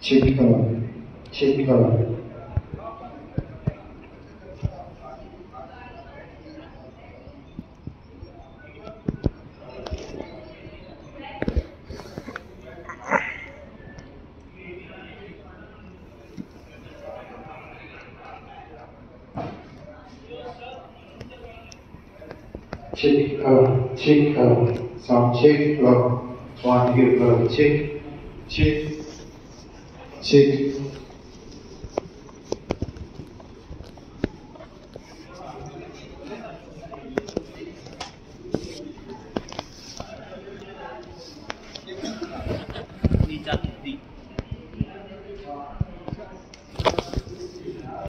チェピカワ、チェピカワ。trích âm trích âm xong trích âm toàn hiệu lời trích trích trích